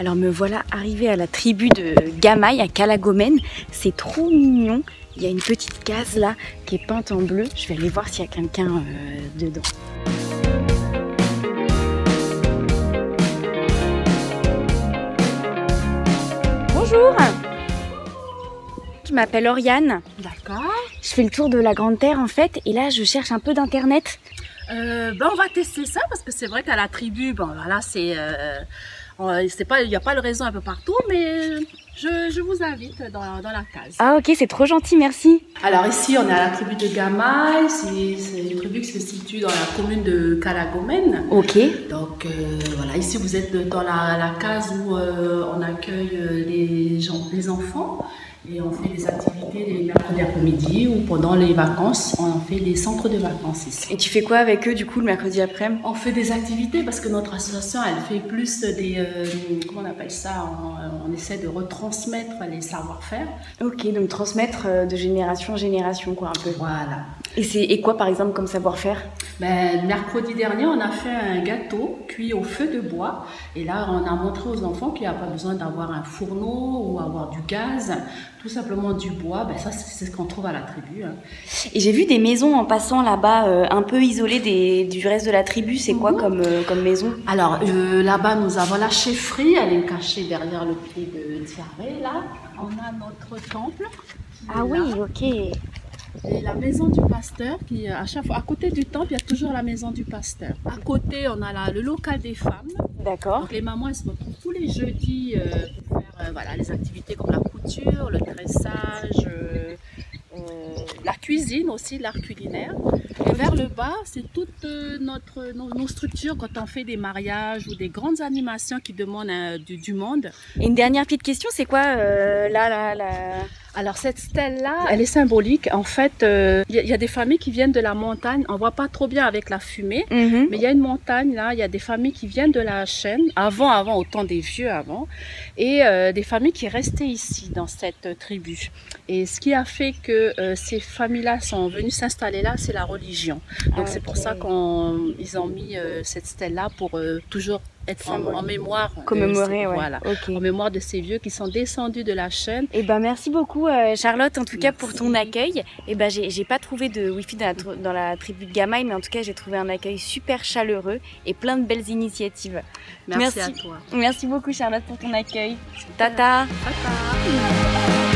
Alors me voilà arrivée à la tribu de Gamaï à Calagomène. C'est trop mignon. Il y a une petite case là qui est peinte en bleu. Je vais aller voir s'il y a quelqu'un euh, dedans. Bonjour Je m'appelle Oriane. D'accord. Je fais le tour de la Grande Terre en fait et là je cherche un peu d'internet. Euh, ben on va tester ça parce que c'est vrai qu'à la tribu, bon voilà, c'est, euh, il n'y a pas le réseau un peu partout, mais je, je vous invite dans, dans, la case. Ah ok, c'est trop gentil, merci. Alors ici, on est à la tribu de Gamaï, c'est une tribu qui se situe dans la commune de Calagomène. Ok. Donc euh, voilà, ici vous êtes dans la, la case où euh, on accueille euh, les gens, les enfants. Et on fait des activités les mercredis après-midi ou pendant les vacances, on fait des centres de vacances ici. Et tu fais quoi avec eux du coup le mercredi après-midi? On fait des activités parce que notre association, elle fait plus des, euh, comment on appelle ça on, on, essaie de retransmettre les savoir-faire. Ok, donc transmettre euh, de génération en génération quoi un peu. Voilà. Et c'est et quoi par exemple comme savoir-faire? Ben, Mercredi dernier, on a fait un gâteau cuit au feu de bois. Et là, on a montré aux enfants qu'il n'y a pas besoin d'avoir un fourneau ou avoir du gaz tout simplement du bois, ben ça c'est ce qu'on trouve à la tribu. Hein. Et j'ai vu des maisons en passant là-bas, euh, un peu isolées des, du reste de la tribu. C'est quoi Mhm. comme, euh, comme maison? Alors euh, là-bas nous avons la chefferie, elle est cachée derrière le pied de Tiaré. Là, on a notre temple. Ah oui, ok. Et la maison du pasteur, qui à chaque fois, à côté du temple, il y a toujours la maison du pasteur. À côté, on a la- le local des femmes. D'accord. Les mamans, elles se retrouvent tous les jeudis euh, pour faire euh, voilà, les activités comme la couture, le tressage, euh, euh, la cuisine aussi, l'art culinaire. Et vers le bas, c'est toute euh, notre, nos, nos structures quand on fait des mariages ou des grandes animations qui demandent euh, du, du monde. Et une dernière petite question, c'est quoi euh, là, là, là Alors cette stèle-là, elle est symbolique. En fait, euh, il y, a- il y a des familles qui viennent de la montagne. On voit pas trop bien avec la fumée. Mhm. Mais il y a une montagne là, il y a des familles qui viennent de la chaîne, avant, avant, au temps des vieux avant, et euh, des familles qui restaient ici, dans cette euh, tribu. Et ce qui a fait que ces familles-là sont venues s'installer là, c'est la religion. Donc Ah, c'est pour ça qu'ils ont mis cette stèle-là pour toujours être en, mémoire. de Commémorer, ces- ouais. Voilà. En mémoire de ces vieux qui sont descendus de la chaîne. Eh ben merci beaucoup euh, Charlotte en tout cas pour ton accueil. Et ben j'ai pas trouvé de wifi dans la, tr- dans la tribu de Gamaï, mais en tout cas j'ai trouvé un accueil super chaleureux et plein de belles initiatives. Merci, Merci. à toi. Merci beaucoup Charlotte pour ton accueil. Tata. Tata.